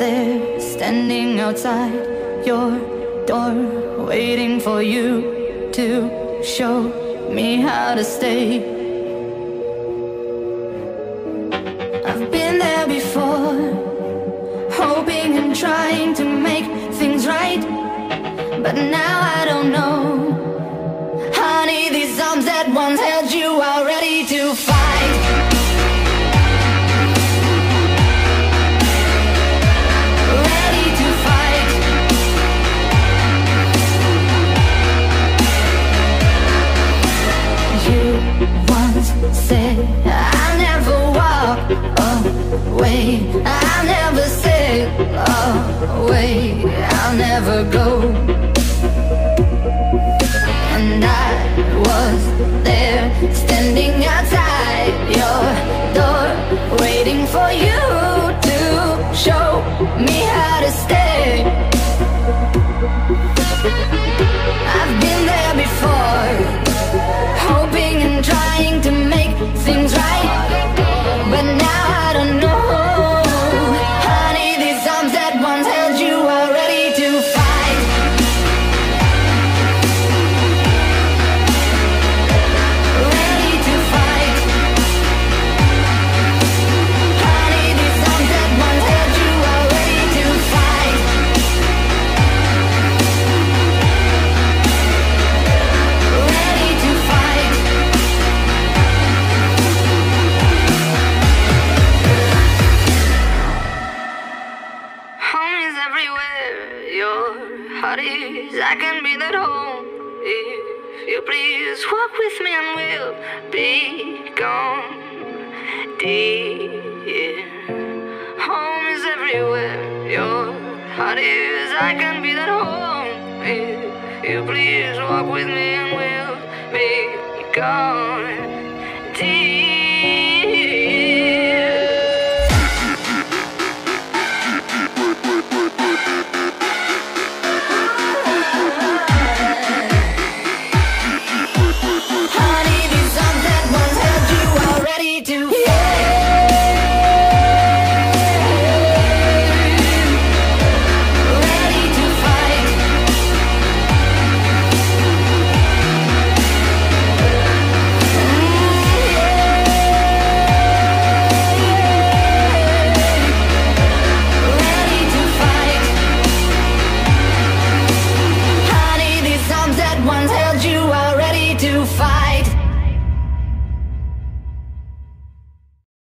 there, standing outside your door, waiting for you to show me how to stay. away. is everywhere. Your heart is. I can be that home. If you please walk with me and we'll be gone. Dear, home is everywhere. Your heart is. I can be that home. If you please walk with me and we'll be gone.